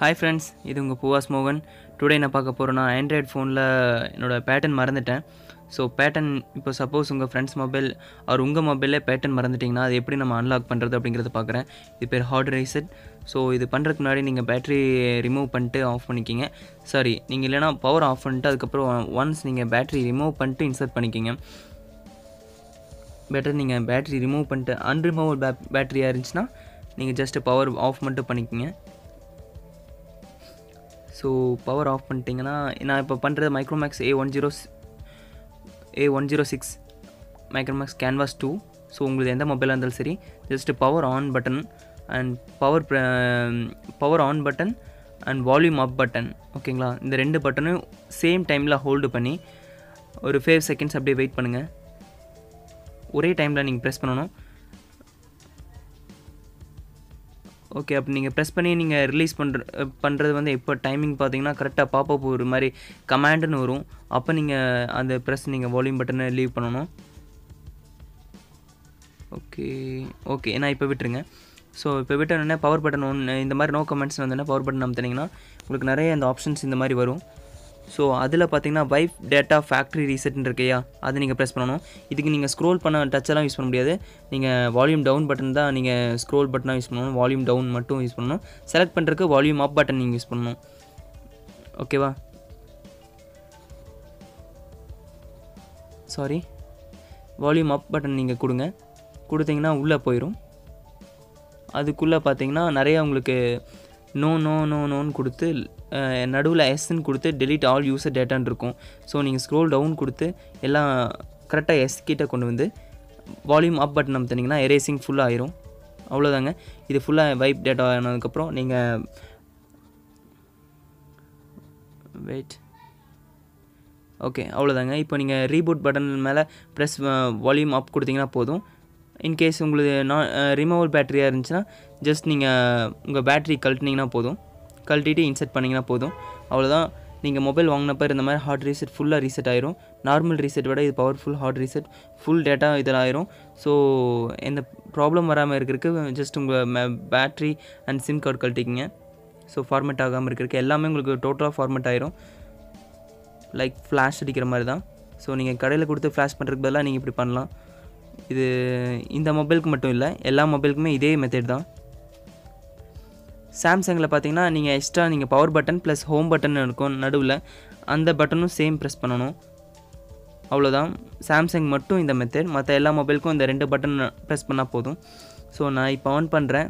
Hi friends இது உங்கள் பூவாஸ் மோகன். டுடே நான் பார்க்க போகிறேன்னா ஆண்ட்ராய்ட் ஃபோனில் என்னோடய பேட்டர்ன் மறந்துட்டேன். ஸோ பேட்டர்ன் இப்போ சப்போஸ் உங்கள் ஃப்ரெண்ட்ஸ் மொபைல் அவர் உங்கள் மொபைலில் பேட்டர்ன் மறந்துட்டிங்கன்னா அது எப்படி நம்ம அன்லாக் பண்ணுறது அப்படிங்கிறத பார்க்குறேன். இது பேர் ஹார்ட் ரீசெட் ஸோ இது பண்ணுறதுக்கு முன்னாடி நீங்கள் பேட்டரி ரிமூவ் பண்ணிட்டு ஆஃப் பண்ணிக்கிங்க. சாரி நீங்கள் இல்லைனா பவர் ஆஃப் பண்ணிட்டு அதுக்கப்புறம் ஒன்ஸ் நீங்கள் பேட்டரி ரிமூவ் பண்ணிட்டு இன்சர்ட் பண்ணிக்கிங்க. பெட்டர் நீங்கள் பேட்டரி ரிமூவ் பண்ணிட்டு அன்ரிமூவல் பே பேட்டரியாக இருந்துச்சுன்னா நீங்கள் ஜஸ்ட்டு பவர் ஆஃப் மட்டும் பண்ணிக்கோங்க. ஸோ பவர் ஆஃப் பண்ணிட்டீங்கன்னா நான் இப்போ பண்ணுறது Micromax A one zero A one zero six Micromax Canvas two so உங்களுக்கு எந்த மொபைலாக இருந்தாலும் சரி just power on button and power power on button and volume up button ஓகேங்களா இந்த ரெண்டு பட்டனும் சேம் டைமில் ஹோல்டு பண்ணி ஒரு ஃபைவ் செகண்ட்ஸ் அப்படியே வெயிட் பண்ணுங்கள் ஒரே டைமில் நீங்கள் ப்ரெஸ் பண்ணணும். ஓகே அப்போ நீங்கள் ப்ரெஸ் பண்ணி நீங்கள் ரிலீஸ் பண்ணுற பண்ணுறது வந்து இப்போ டைமிங் பார்த்தீங்கன்னா கரெக்டாக பாப்பப் ஒரு மாதிரி கமாண்டுன்னு வரும். அப்போ நீங்கள் அந்த ப்ரெஸ் நீங்கள் வால்யூம் பட்டனை லீவ் பண்ணணும். ஓகே ஓகே நான் இப்போ விட்டுருங்க. ஸோ இப்போ விட்டோன்னே பவர் பட்டன் ஒன்று இந்த மாதிரி நோ கமெண்ட்ஸ் வந்தோடனே பவர் பட்டன் அமுத்தினீங்கன்னா உங்களுக்கு நிறைய அந்த ஆப்ஷன்ஸ் இந்த மாதிரி வரும். ஸோ அதில் பார்த்தீங்கன்னா வைப் டேட்டா ஃபேக்ட்ரி ரீசெட்னு இருக்கையா அதை நீங்கள் ப்ரெஸ் பண்ணணும். இதுக்கு நீங்கள் ஸ்க்ரோல் பண்ண டச்செல்லாம் யூஸ் பண்ண முடியாது. நீங்கள் வால்யூம் டவுன் பட்டன் தான் நீங்கள் ஸ்க்ரோல் பட்டனாக யூஸ் பண்ணணும். வால்யூம் டவுன் மட்டும் யூஸ் பண்ணணும். செலக்ட் பண்ணுறதுக்கு வால்யூம் அப் பட்டன் நீங்கள் யூஸ் பண்ணணும். ஓகேவா சாரி வால்யூம் அப் பட்டன் நீங்கள் கொடுங்க. கொடுத்தீங்கன்னா உள்ளே போயிடும் அதுக்குள்ளே பார்த்தீங்கன்னா நிறையா உங்களுக்கு நோ நோ நோ நோன்னு கொடுத்து நடுவில் எஸ்ன்னு கொடுத்து டெலிட் ஆல் யூஸர் டேட்டான்னு இருக்கும். ஸோ நீங்கள் ஸ்க்ரோல் டவுன் கொடுத்து எல்லாம் கரெக்டாக எஸ் கிட்டே கொண்டு வந்து வால்யூம் அப் பட்டன் அமுத்தினீங்கன்னா எரேசிங் ஃபுல்லாக ஆயிரும். அவ்வளோதாங்க இது ஃபுல்லாக வைப் டேட்டா ஆனதுக்கப்புறம் நீங்கள் வெயிட் ஓகே அவ்வளோதாங்க இப்போ நீங்கள் ரீபூட் பட்டன் மேலே ப்ரெஸ் வால்யூம் அப் கொடுத்தீங்கன்னா போதும். இன்கேஸ் உங்களுக்கு நான் ரிமூவல் பேட்டரியாக இருந்துச்சுன்னா ஜஸ்ட் நீங்கள் உங்கள் பேட்டரி கழட்டினீங்கன்னா போதும். கழட்டிட்டு இன்செர்ட் பண்ணிங்கன்னா போதும். அவ்வளோதான் நீங்கள் மொபைல் வாங்கினப்போ இந்த மாதிரி ஹார்ட் ரீசெட் ஃபுல்லாக ரீசெட் ஆயிரும். நார்மல் ரீசெட் விட இது powerful hard reset full data இதில் ஆயிரும் ஸோ எந்த ப்ராப்ளம் வராமல் இருக்கிறதுக்கு ஜஸ்ட் உங்கள் பேட்ரி அண்ட் சிம் கார்டு கழட்டிக்கிங்க. ஸோ ஃபார்மேட் ஆகாமல் இருக்கிறதுக்கு எல்லாமே உங்களுக்கு டோட்டலாக ஃபார்மேட் ஆயிரும். லைக் ஃப்ளாஷ் அடிக்கிற மாதிரி தான். ஸோ நீங்கள் கடையில் கொடுத்து ஃப்ளாஷ் பண்ணுறதுக்கு பதிலாக நீங்கள் இப்படி பண்ணலாம். இது இந்த மொபைலுக்கு மட்டும் இல்லை எல்லா மொபைலுக்குமே இதே மெத்தட் தான். சாம்சங்கில் பார்த்தீங்கன்னா நீங்கள் எக்ஸ்ட்ரா நீங்கள் power button plus home button இருக்கும் நடுவில். அந்த பட்டனும் சேம் ப்ரெஸ் பண்ணணும். அவ்வளோதான் சாம்சங் மட்டும் இந்த மெத்தட் மற்ற எல்லா மொபைலுக்கும் இந்த ரெண்டு பட்டன் ப்ரெஸ் பண்ணால் போதும். ஸோ நான் இப்போ ஆன் பண்ணுறேன்